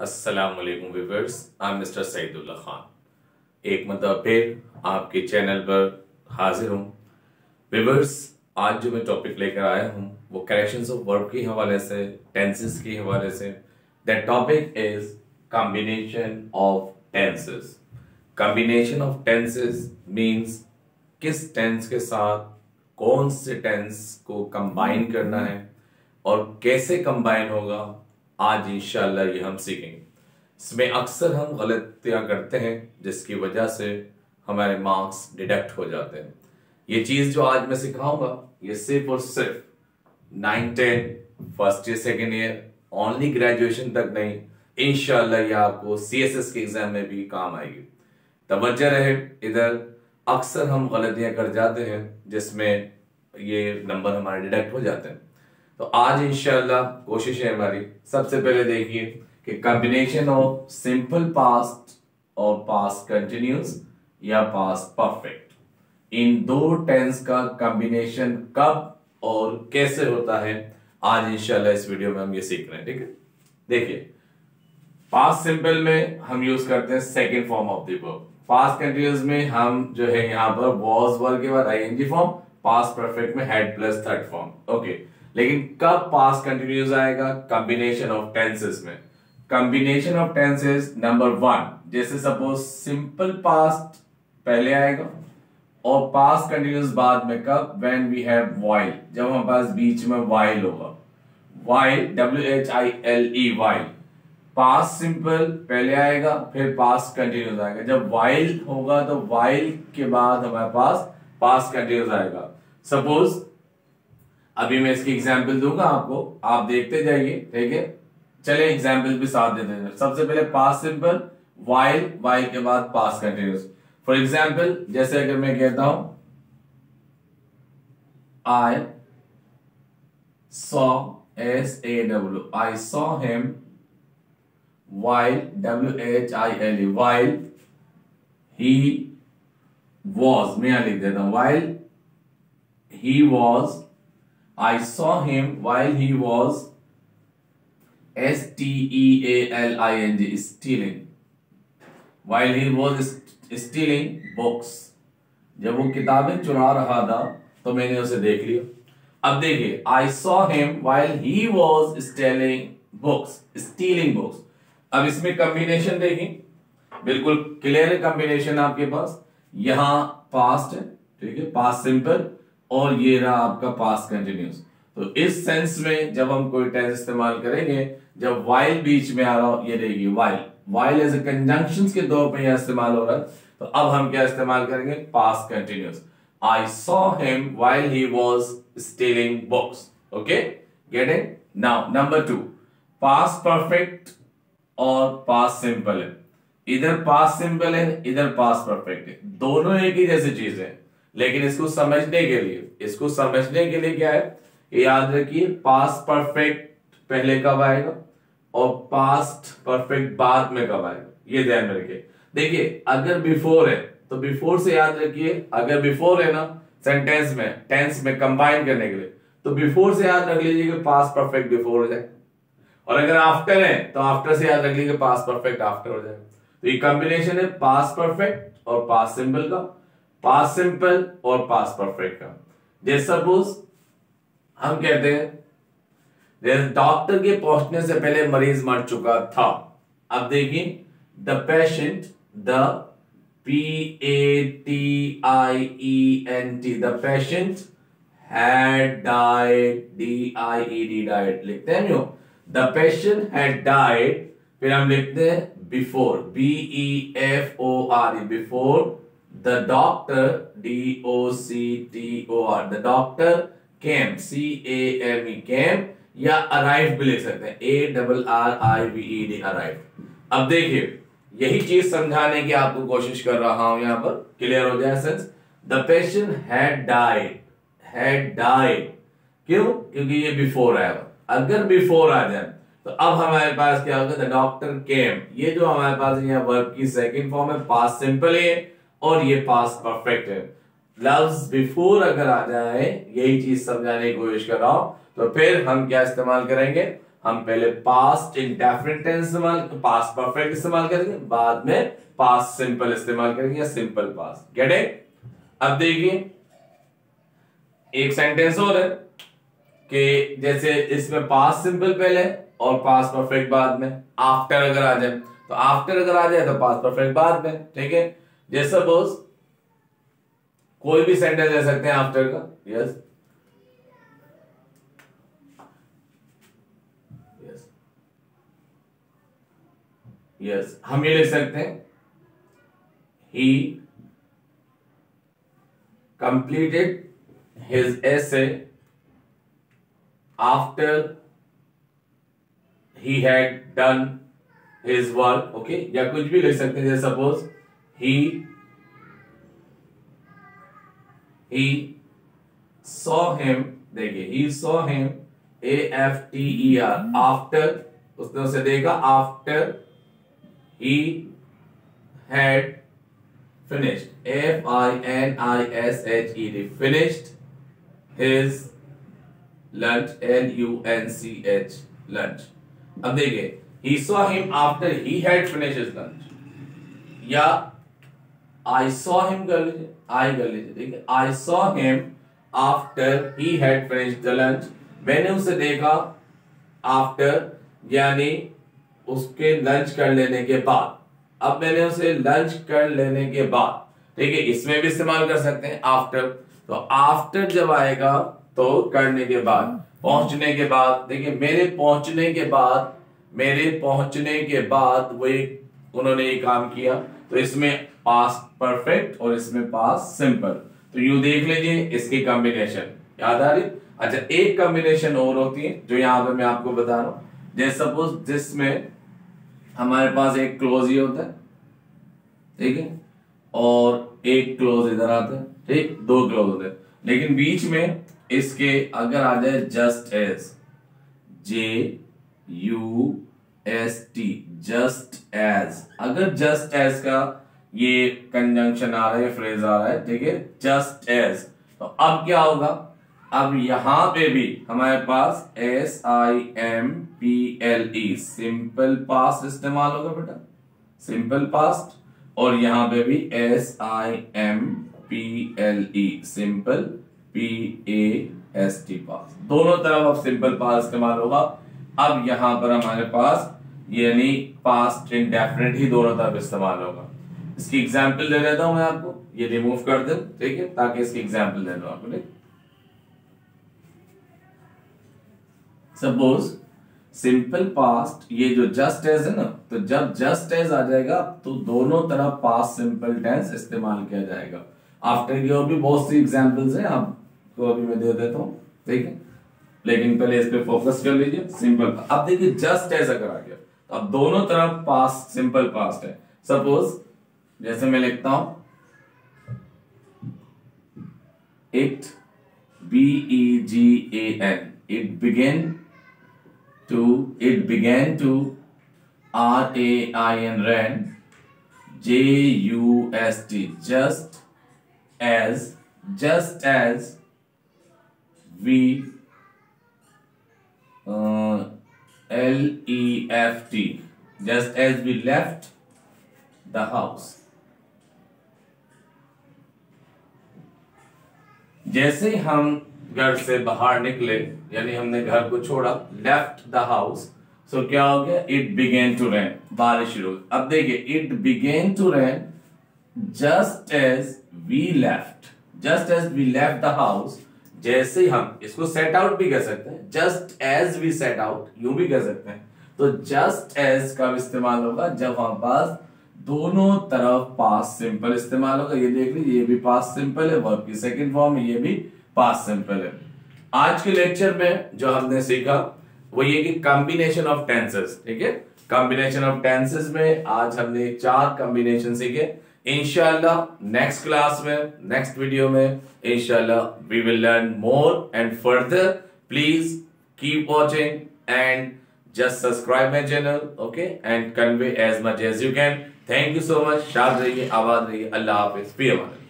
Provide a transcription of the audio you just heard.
अस्सलाम वालेकुम viewers I mister Saidullah Khan एक मतलब फिर आपके चैनल पर हाजिर हूँ। व्यूअर्स आज जो मैं टॉपिक लेकर आया हूँ, वो करेक्शंस ऑफ़ वर्ब के हवाले से टेंसेस के हवाले से। That topic is combination of tenses combination of tenses means किस टेंस के साथ कौन से टेंस को कंबाइन करना है और कैसे कंबाइन होगा आज इंशाल्लाह ये हम सीखेंगे। इसमें अक्सर हम गलतियाँ करते हैं, जिसकी वजह से हमारे मार्क्स डिडक्ट हो जाते हैं। ये चीज़ जो आज मैं सिखाऊँगा, ये सिर्फ़ और सिर्फ़ nine ten first year second year only graduation तक नहीं इनशाला ये आपको सी एस एस के एग्ज़ाम में भी काम आएगी। तवज्जो रहे, इधर अक्सर हम गलतियाँ कर जाते हैं, जिसमें ये नंबर हमारे डिडक्ट हो जाते हैं। तो आज इंशाल्लाह कोशिश है हमारी, सबसे पहले देखिए कि कॉम्बिनेशन ऑफ़ सिंपल पास्ट और पास्ट कंटिन्यूस या पास्ट परफेक्ट इन दो टेंस का कॉम्बिनेशन कब और कैसे होता है, आज इंशाल्लाह इस वीडियो में हम ये सीख रहे हैं, ठीक है? देखिए पास्ट सिंपल में हम यूज़ करते हैं second form of the verb past continuous में हम जो है यहाँ पर वॉज़ वर्ग के बाद I N G form past perfect में had plus third form okay लेकिन कब पास कंटिन्यूस आएगा? कॉम्बिनेशन ऑफ़ टेंसेस में। Combination of tenses number one जैसे सपोज़ सिंपल पास्ट पहले आएगा और पास कंटिन्यूस बाद में कब? व्हेन वी हैव वाइल जब हमारे पास बीच में वाइल होगा। While W H I L E while past simple पहले आएगा, फिर पास कंटिन्यूस आएगा। जब वाइल होगा तो वाइल के बाद हमारे पास पास कंटिन्यूस आएगा। सपोज़ अभी मैं इसकी एग्ज़ाम्पल दूँगा आपको। आप देखते जाइए, ठीक है? चले एग्ज़ाम्पल भी साथ देते हैं। सबसे पहले पास सिंपल वाइल वाइल के बाद पास कंटिन्यूस फॉर एग्ज़ाम्पल जैसे अगर मैं कहता हूँ I saw S A W I saw him while W H I L E while he was मैं यहाँ लिख देता हूँ। While he was I saw him while he was S T E A L I N G, stealing. While he was stealing books. जब वो किताबें चुरा रहा था तो मैंने उसे देख लिया। अब देखिए I saw him while he was stealing books stealing books अब इसमें कॉम्बिनेशन देखिए बिल्कुल क्लियर कॉम्बिनेशन आपके पास। यहाँ पास्ट है, ठीक है? पास्ट सिंपल और ये रहा आपका पास कंटिन्यूस तो इस सेंस में जब हम कोई टेंस इस्तेमाल करेंगे, जब वाइल बीच में आ रहा हो, ये रहेगी while while as a conjunction के तौर पर इस्तेमाल हो रहा है तो अब हम क्या इस्तेमाल करेंगे? Past continuous I saw him while he was stealing books okay getting now number two past perfect और पास सिंपल है. इधर पास सिंपल है, इधर पास परफेक्ट है. दोनों एक ही जैसी चीज़ है. लेकिन इसको समझने के लिए, इसको समझने के लिए क्या है? याद रखिए पास्ट परफेक्ट पहले कब आएगा और पास्ट परफेक्ट बाद में कब आएगा? ये ध्यान में रखिए। देखिए, अगर बिफोर है तो बिफोर से याद रखिए, अगर बिफोर है ना सेंटेंस में टेंस में कंबाइन करने के लिए तो बिफोर से याद रख लीजिए कि पास्ट परफेक्ट बिफोर हो जाए। और अगर आफ्टर है तो आफ्टर से याद रख लीजिए पास्ट परफेक्ट आफ्टर हो जाए। तो ये कॉम्बिनेशन है पास्ट परफेक्ट और पास्ट सिंपल का। पास सिंपल और पास परफेक्ट का। जैसे सपोज़ हम कहते हैं डॉक्टर के पहुँचने से पहले मरीज़ मर चुका था। अब देखिए, the patient, the P A T I E N T the patient had died D I E D died लिखते हैं जो द पेशेंट हैड डाइड फिर हम लिखते हैं before B E F O R before The doctor, D O C T O R, the doctor came, C A M E came या arrive भी लिख सकते हैं। A double R I V E D arrive अब देखिए यही चीज़ समझाने की आपको कोशिश कर रहा हूँ यहाँ पर। क्लियर हो जाए since the patient had died had died क्यों? क्योंकि ये बिफोर आया अगर बिफोर आ जाए तो अब हमारे पास क्या होगा? द डॉक्टर केम ये जो हमारे पास यहाँ वर्ब की सेकंड फॉर्म है पास सिंपल है। और ये पास परफेक्ट है। लव्स बिफोर अगर आ जाए, यही चीज़ समझाने की कोशिश कर रहा हूँ तो फिर हम क्या इस्तेमाल करेंगे? हम पहले पास्ट इंडेफिनिट टेंस इस्तेमाल पास्ट परफेक्ट इस्तेमाल करेंगे, बाद में पास्ट सिंपल इस्तेमाल करेंगे या सिंपल पास्ट गेट इट अब देखिए, एक सेंटेंस और है कि जैसे इसमें पास्ट सिंपल पहले और पास्ट परफेक्ट बाद में आफ्टर अगर आ जाए तो आफ्टर अगर आ जाए तो पास्ट परफेक्ट बाद में, ठीक है? जैसे सपोज़ कोई भी सेंटेंस ले सकते हैं आफ्टर का। यस यस यस हम ये लिख सकते हैं। He completed his essay after he had done his work okay या कुछ भी लिख सकते हैं, जैसे suppose he he saw him देखिए he saw him a f t e r after उसने उसे देखा after he had finished f i n i s h e d finished his lunch L U N C H lunch अब देखिए he saw him after he had finished his lunch या I saw him कर लीजिए I कर लीजिए देखिए I saw him after he had finished the lunch. मैंने उसे देखा after, यानी उसके लंच कर लेने के बाद। अब मैंने उसे लंच कर लेने के बाद, ठीक है? इसमें भी इस्तेमाल कर सकते हैं आफ्टर तो आफ्टर जब आएगा तो करने के बाद, पहुँचने के बाद, देखिए, मेरे पहुँचने के बाद, मेरे पहुँचने के बाद वो एक उन्होंने ये काम किया। तो इसमें पास परफेक्ट और इसमें पास सिंपल। तो यू देख लीजिए इसकी कॉम्बिनेशन याद आ रही? अच्छा एक कॉम्बिनेशन और होती है, जो यहाँ पर मैं आपको बता रहा हूँ। जैसे सपोज़ जिसमें हमारे पास एक क्लोज ही होता है, ठीक है? और एक क्लोज इधर आता है, ठीक? दो क्लोज होते हैं। लेकिन बीच में इसके अगर आ जाए just as J U S T just as अगर जस्ट एज का ये कंजंक्शन आ रहा है फ्रेज आ रहा है, ठीक है? जस्ट एज तो अब क्या होगा? अब यहाँ पे भी हमारे पास S I M P L E simple past इस्तेमाल होगा बेटा। सिंपल पास्ट और यहाँ पे भी S I M P L E simple P A S T past दोनों तरफ़ अब सिंपल पास इस्तेमाल होगा। अब यहाँ पर हमारे पास, यानी पास्ट इंडेफिनेट ही दोनों तरफ़ इस्तेमाल होगा। इसकी एग्ज़ाम्पल दे देता हूँ मैं आपको। ये रिमूव कर दे, ठीक है? ताकि इसकी एग्ज़ाम्पल दे दो आपको सपोज़ सिंपल पास्ट ये जो जस्ट एज है ना तो जब जस्ट एज आ जाएगा तो दोनों तरफ़ पास्ट सिंपल टेंस इस्तेमाल किया जाएगा। आफ्टर की और भी बहुत सी एग्जांपल्स हैं, आपको अभी मैं दे देता हूँ, ठीक है? लेकिन पहले इस पे फोकस कर लीजिए सिंपल अब देखिए जस्ट एज अगर आ गया। तो अब दोनों तरफ़ पास सिंपल पास्ट है। सपोज़ जैसे मैं लिखता हूँ it B G A N it began to began to R A I N ran J U S T just as just as we uh, L E F T, just as we left the house. जैसे हम घर से बाहर निकले, यानी हमने घर को छोड़ा लेफ़्ट द हाउस सो क्या हो गया? इट बिगेन टू रेन बारिश शुरू अब देखिए it began to rain just as we left just as we left the house जैसे हम इसको सेट आउट भी कर सकते हैं just as we set out you भी कर सकते हैं। तो जस्ट एज का इस्तेमाल होगा, जब हमारे पास दोनों तरफ़ पास सिंपल इस्तेमाल होगा, ये देख लीजिए, ये भी पास सिंपल है वर्ब की सेकंड फॉर्म है ये भी पास सिंपल है। आज के लेक्चर में जो हमने सीखा, वो ये कि कॉम्बिनेशन ऑफ़ टेंसेस ठीक है? कॉम्बिनेशन ऑफ़ टेंसेस में आज हमने चार कॉम्बिनेशन सीखे। इनशाला नेक्स्ट क्लास में नेक्स्ट वीडियो में इनशाला we will learn more and further please keep watching and just subscribe my channel okay and convey as much as you can thank you so much शाद रहिए आबाद रहिए अल्लाह हाफिज